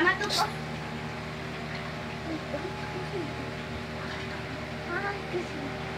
Sana to po. Kailangan sumit.